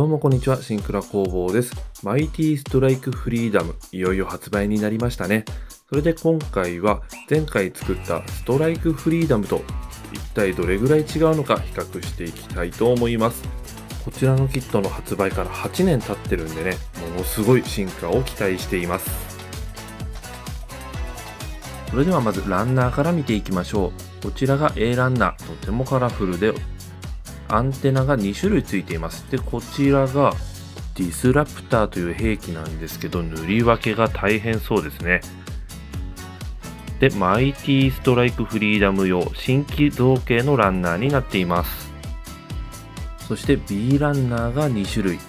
どうもこんにちは、シンクラ工房です。マイティストライクフリーダム、いよいよ発売になりましたね。それで今回は前回作ったストライクフリーダムと一体どれぐらい違うのか比較していきたいと思います。こちらのキットの発売から8年経ってるんでね、ものすごい進化を期待しています。それではまずランナーから見ていきましょう。こちらが A ランナー、とてもカラフルでアンテナが2種類ついています。で、こちらがディスラプターという兵器なんですけど、塗り分けが大変そうですね。で、マイティストライクフリーダム用新規造形のランナーになっています。そして B ランナーが2種類。こ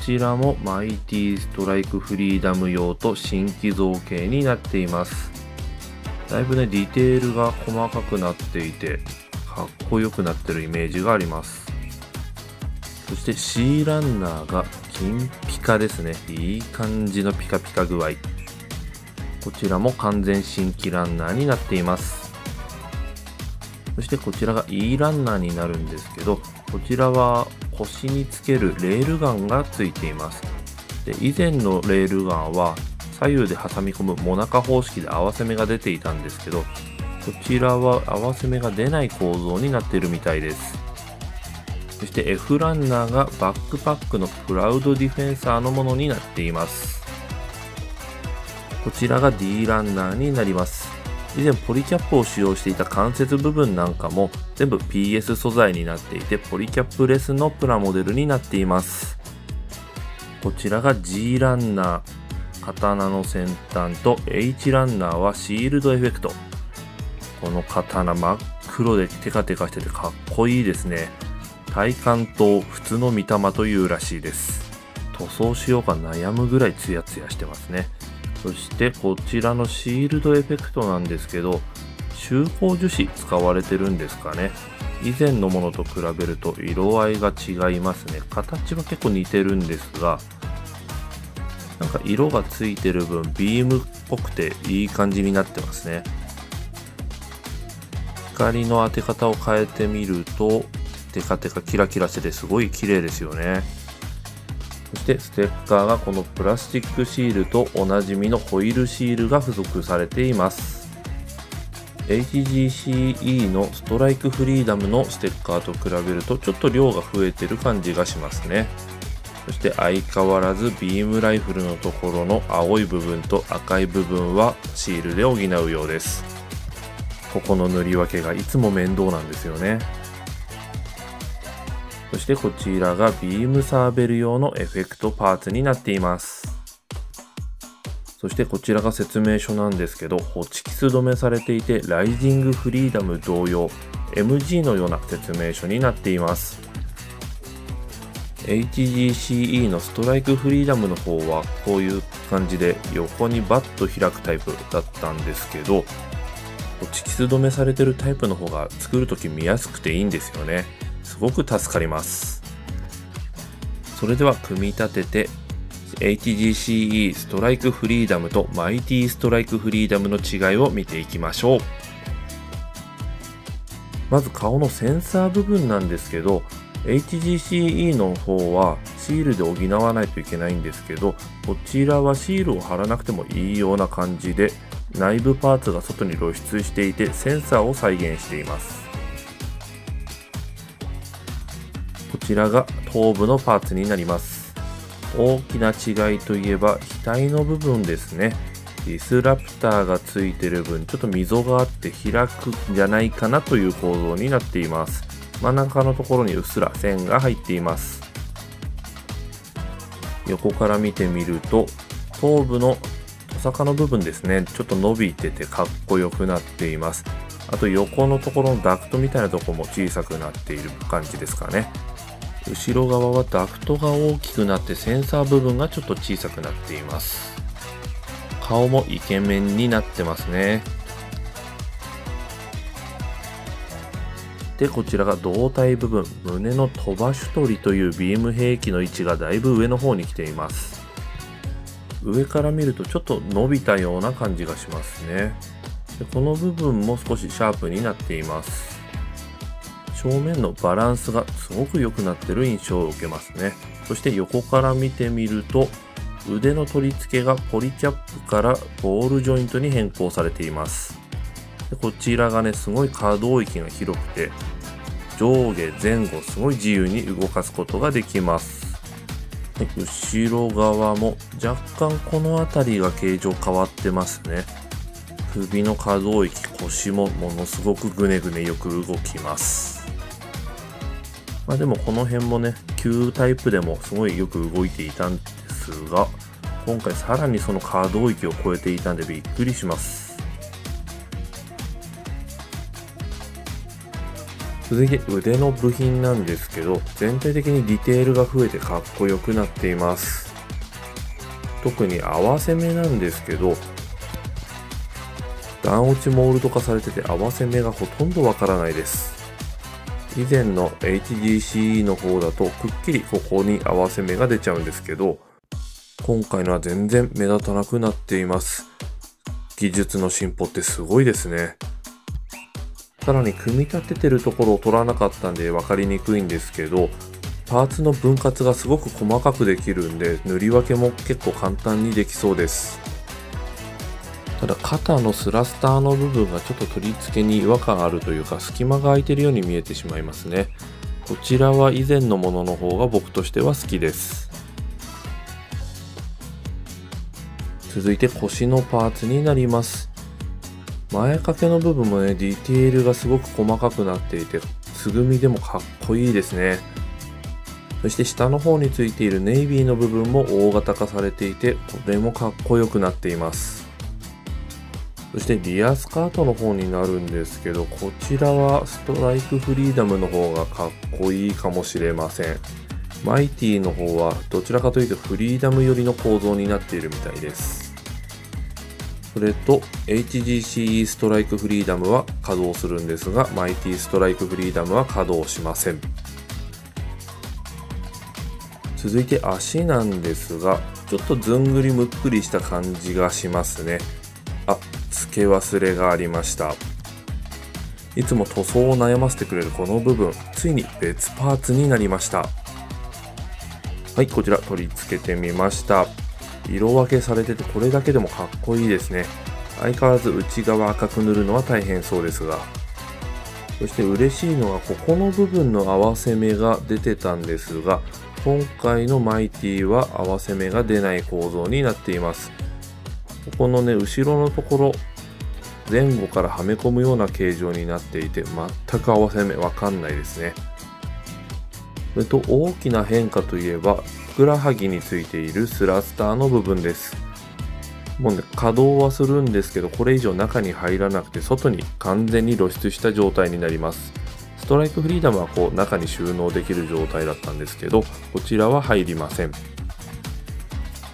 ちらもマイティストライクフリーダム用と新規造形になっています。だいぶね、ディテールが細かくなっていて、かっこよくなってるイメージがあります。そして C ランナーが金ピカですね。いい感じのピカピカ具合。こちらも完全新規ランナーになっています。そしてこちらが E ランナーになるんですけどこちらは腰につけるレールガンがついています。で以前のレールガンは左右で挟み込むモナカ方式で合わせ目が出ていたんですけどこちらは合わせ目が出ない構造になっているみたいです。そして F ランナーがバックパックのクラウドディフェンサーのものになっています。こちらが D ランナーになります。以前ポリキャップを使用していた関節部分なんかも全部 PS 素材になっていてポリキャップレスのプラモデルになっています。こちらが G ランナー。刀の先端と H ランナーはシールドエフェクト。この刀真っ黒でテカテカしててかっこいいですね。体感と普通の御霊というらしいです。塗装しようか悩むぐらいツヤツヤしてますね。そしてこちらのシールドエフェクトなんですけど、集光樹脂使われてるんですかね。以前のものと比べると色合いが違いますね。形は結構似てるんですが、なんか色がついてる分ビームっぽくていい感じになってますね。光の当て方を変えてみるとテカテカキラキラしててすごい綺麗ですよね。そしてステッカーがこのプラスチックシールとおなじみのホイールシールが付属されています。HGCE のストライクフリーダムのステッカーと比べるとちょっと量が増えてる感じがしますね。そして相変わらずビームライフルのところの青い部分と赤い部分はシールで補うようです。ここの塗り分けがいつも面倒なんですよね。そしてこちらがビームサーベル用のエフェクトパーツになっています。そしてこちらが説明書なんですけどホチキス止めされていてライジングフリーダム同様 MG のような説明書になっています。HGCE のストライクフリーダムの方はこういう感じで横にバッと開くタイプだったんですけどホチキス止めされてるタイプの方が作るとき見やすくていいんですよね。すごく助かります。それでは組み立てて HGCE ストライクフリーダムとマイティストライクフリーダムの違いを見ていきましょう。まず顔のセンサー部分なんですけど HGCE の方はシールで補わないといけないんですけどこちらはシールを貼らなくてもいいような感じで内部パーツが外に露出していてセンサーを再現しています。こちらが頭部のパーツになります。大きな違いといえば額の部分ですね。ディスラプターがついてる分ちょっと溝があって開くんじゃないかなという構造になっています。真ん中のところにうっすら線が入っています。横から見てみると頭部の坂の部分ですね。ちょっと伸びててかっこよくなっています。あと横のところのダクトみたいなとこも小さくなっている感じですかね。後ろ側はダクトが大きくなってセンサー部分がちょっと小さくなっています。顔もイケメンになってますね。でこちらが胴体部分。胸の飛ばし取りというビーム兵器の位置がだいぶ上の方に来ています。上から見るとちょっと伸びたような感じがしますね。でこの部分も少しシャープになっています。正面のバランスがすごく良くなってる印象を受けますね。そして横から見てみると腕の取り付けがポリキャップからボールジョイントに変更されています。でこちらがねすごい可動域が広くて上下前後すごい自由に動かすことができます。後ろ側も若干この辺りが形状変わってますね。首の可動域腰もものすごくぐねぐねよく動きます。まあでもこの辺もね旧タイプでもすごいよく動いていたんですが今回さらにその可動域を超えていたんでびっくりします。続いて腕の部品なんですけど全体的にディテールが増えてかっこよくなっています。特に合わせ目なんですけど段落ちモールド化されてて合わせ目がほとんどわからないです。以前の HGCE の方だとくっきりここに合わせ目が出ちゃうんですけど今回のは全然目立たなくなっています。技術の進歩ってすごいですね。さらに組み立ててるところを取らなかったんで分かりにくいんですけどパーツの分割がすごく細かくできるんで塗り分けも結構簡単にできそうです。ただ肩のスラスターの部分がちょっと取り付けに違和感あるというか隙間が空いてるように見えてしまいますね。こちらは以前のものの方が僕としては好きです。続いて腰のパーツになります。前掛けの部分もねディテールがすごく細かくなっていてつぐみでもかっこいいですね。そして下の方についているネイビーの部分も大型化されていてこれもかっこよくなっています。そしてリアスカートの方になるんですけどこちらはストライクフリーダムの方がかっこいいかもしれません。マイティの方はどちらかというとフリーダム寄りの構造になっているみたいです。それと HGCE ストライクフリーダムは稼働するんですがマイティストライクフリーダムは稼働しません。続いて足なんですがちょっとずんぐりむっくりした感じがしますね。あ付け忘れがありました。いつも塗装を悩ませてくれるこの部分ついに別パーツになりました。はいこちら取り付けてみました。色分けされててこれだけでもかっこいいですね。相変わらず内側赤く塗るのは大変そうですが。そして嬉しいのがここの部分の合わせ目が出てたんですが今回のマイティは合わせ目が出ない構造になっています。ここのね後ろのところ前後からはめ込むような形状になっていて全く合わせ目わかんないですね。それと大きな変化といえばふくらはぎについているスラスターの部分です。もうね稼働はするんですけどこれ以上中に入らなくて外に完全に露出した状態になります。ストライクフリーダムはこう中に収納できる状態だったんですけどこちらは入りません。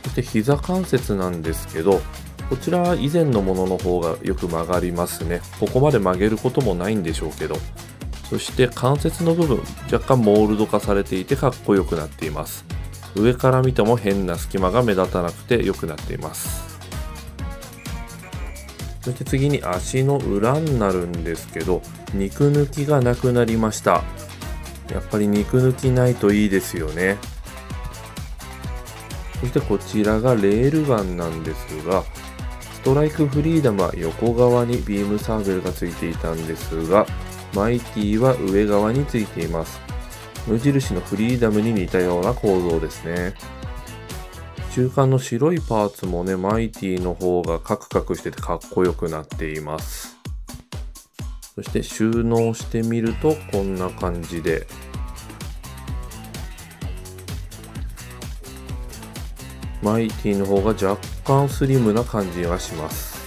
そして膝関節なんですけどこちらは以前のものの方がよく曲がりますね。ここまで曲げることもないんでしょうけど。そして関節の部分若干モールド化されていてかっこよくなっています。上から見ても変な隙間が目立たなくて良くなっています。そして次に足の裏になるんですけど肉抜きがなくなりました。やっぱり肉抜きないといいですよね。そしてこちらがレールガンなんですがストライクフリーダムは横側にビームサーベルがついていたんですがマイティは上側についています。無印のフリーダムに似たような構造ですね。中間の白いパーツもね、マイティの方がカクカクしててかっこよくなっています。そして収納してみるとこんな感じで。マイティの方が若干スリムな感じがします。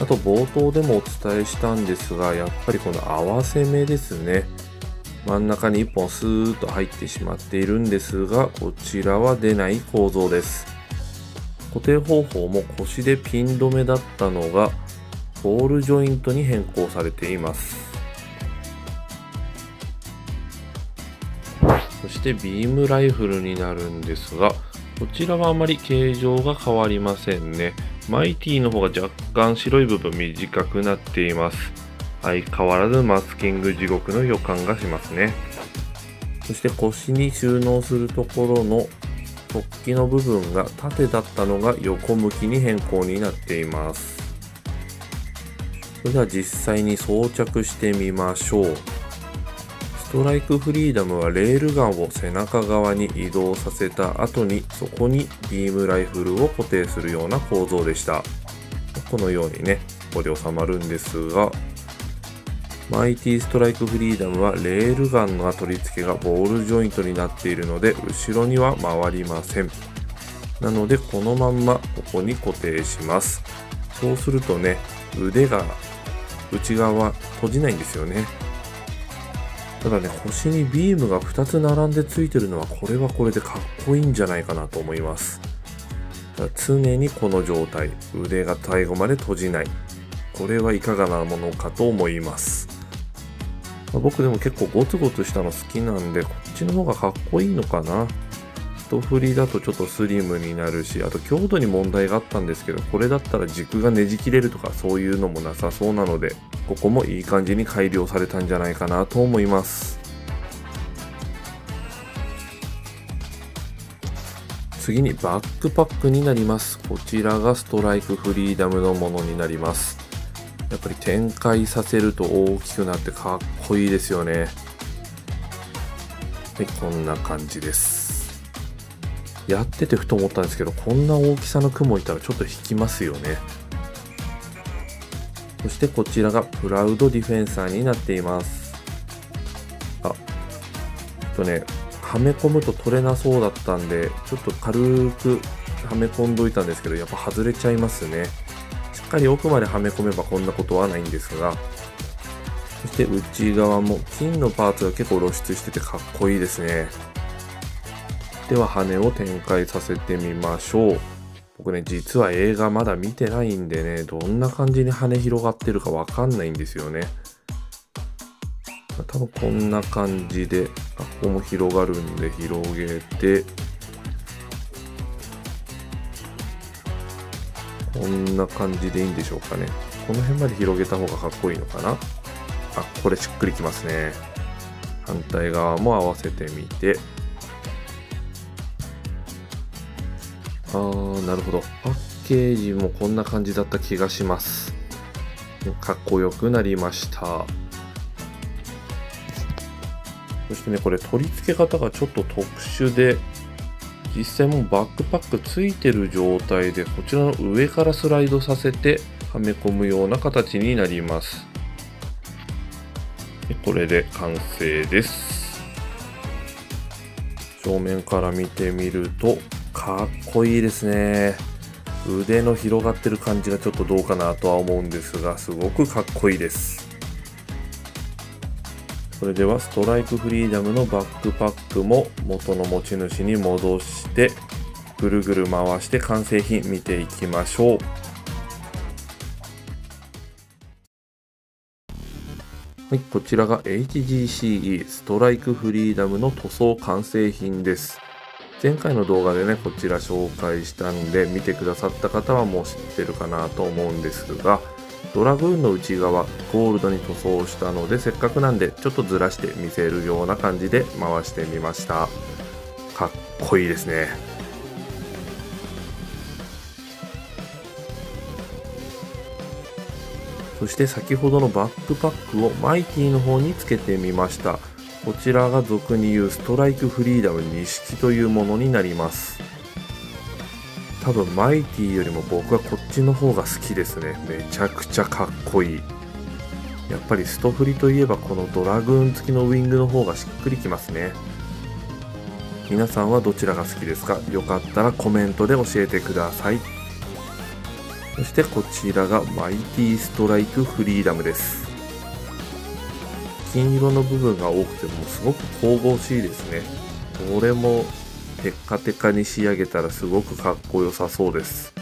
あと冒頭でもお伝えしたんですが、やっぱりこの合わせ目ですね。真ん中に1本スーッと入ってしまっているんですが、こちらは出ない構造です。固定方法も腰でピン止めだったのが、ボールジョイントに変更されています。そしてビームライフルになるんですが、こちらはあまり形状が変わりませんね。マイティの方が若干白い部分短くなっています。相変わらずマスキング地獄の予感がしますね。そして腰に収納するところの突起の部分が縦だったのが横向きに変更になっています。それでは実際に装着してみましょう。ストライクフリーダムはレールガンを背中側に移動させた後にそこにビームライフルを固定するような構造でした。このようにねここで収まるんですが。マイティストライクフリーダムはレールガンの取り付けがボールジョイントになっているので後ろには回りません。なのでこのまんまここに固定します。そうするとね腕が内側は閉じないんですよね。ただね腰にビームが2つ並んでついてるのはこれはこれでかっこいいんじゃないかなと思います。常にこの状態腕が最後まで閉じない。これはいかがなものかと思います。まあ、僕でも結構ゴツゴツしたの好きなんで、こっちの方がかっこいいのかな。一振りだとちょっとスリムになるし、あと強度に問題があったんですけど、これだったら軸がねじ切れるとかそういうのもなさそうなので、ここもいい感じに改良されたんじゃないかなと思います。次にバックパックになります。こちらがストライクフリーダムのものになります。やっぱり展開させると大きくなってかっこいいですよね。はいこんな感じです。やっててふと思ったんですけどこんな大きさの雲いたらちょっと引きますよね。そしてこちらがプラウドディフェンサーになっています。あちょっとねはめ込むと取れなそうだったんでちょっと軽くはめ込んどいたんですけどやっぱ外れちゃいますね。しっかり奥まではめ込めばこんなことはないんですが、そして内側も金のパーツが結構露出しててかっこいいですね。では羽を展開させてみましょう。僕ね、実は映画まだ見てないんでね、どんな感じに羽広がってるかわかんないんですよね。多分こんな感じで、ここも広がるんで広げて、こんな感じでいいんでしょうかね。この辺まで広げた方がかっこいいのかなあ、これしっくりきますね。反対側も合わせてみて。あー、なるほど。パッケージもこんな感じだった気がします。かっこよくなりました。そしてね、これ取り付け方がちょっと特殊で、実際もうバックパックついてる状態でこちらの上からスライドさせてはめ込むような形になります。でこれで完成です。正面から見てみるとかっこいいですね。腕の広がってる感じがちょっとどうかなとは思うんですがすごくかっこいいです。それではストライクフリーダムのバックパックも元の持ち主に戻してぐるぐる回して完成品見ていきましょうはい、こちらが HGCE ストライクフリーダムの塗装完成品です。前回の動画でね、こちら紹介したんで、見てくださった方はもう知ってるかなと思うんですが、ドラグーンの内側ゴールドに塗装したのでせっかくなんでちょっとずらして見せるような感じで回してみました。かっこいいですね。そして先ほどのバックパックをマイティの方につけてみました。こちらが俗に言うストライクフリーダム錦というものになります。多分マイティよりも僕はこっちの方が好きですね。めちゃくちゃかっこいい。やっぱりストフリといえばこのドラグーン付きのウィングの方がしっくりきますね。皆さんはどちらが好きですか？よかったらコメントで教えてください。そしてこちらがマイティストライクフリーダムです。金色の部分が多くてもすごく神々しいですね。これもテッカテカに仕上げたらすごくかっこよさそうです。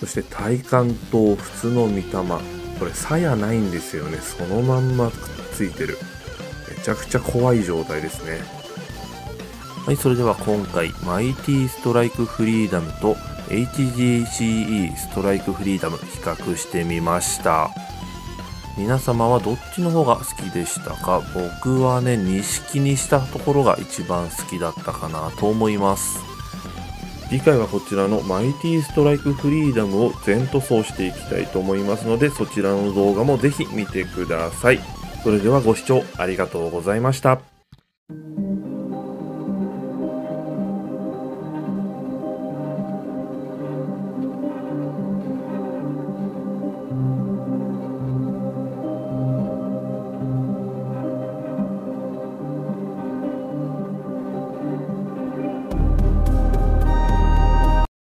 そして体幹と普通の見た目これ鞘ないんですよね。そのまんまくっついてる。めちゃくちゃ怖い状態ですね。はいそれでは今回マイティストライクフリーダムと HGCE ストライクフリーダム比較してみました。皆様はどっちの方が好きでしたか？僕はね、錦にしたところが一番好きだったかなと思います。次回はこちらのマイティストライクフリーダムを全塗装していきたいと思いますので、そちらの動画もぜひ見てください。それではご視聴ありがとうございました。